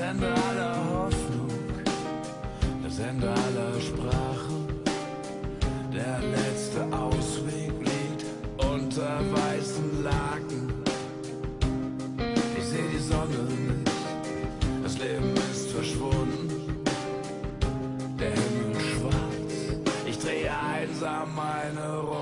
Ende aller Hoffnung, das Ende aller Sprache. Der letzte Ausweg liegt unter weißen Laken. Ich sehe die Sonne nicht, das Leben ist verschwunden. Der Himmel schwarz, ich drehe einsam meine Runde.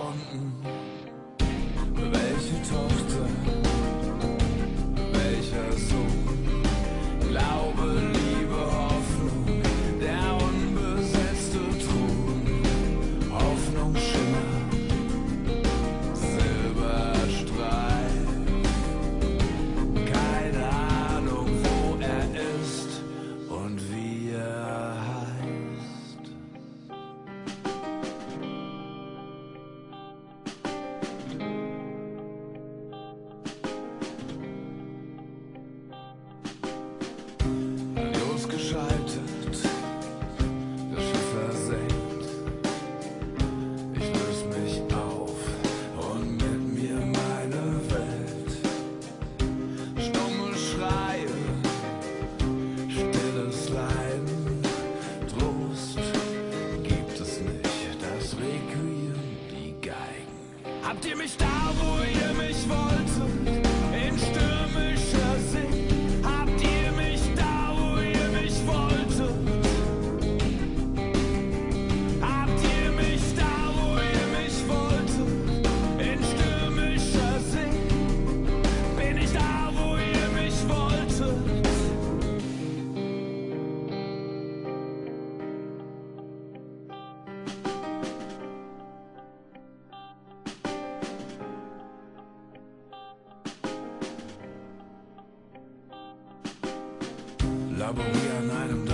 But we are not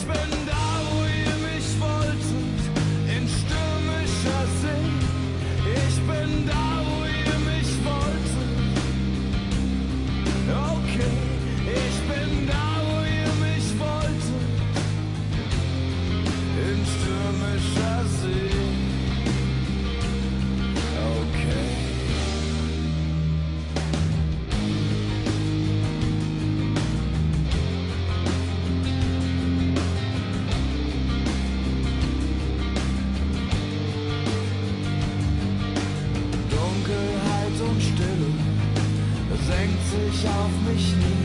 spend of.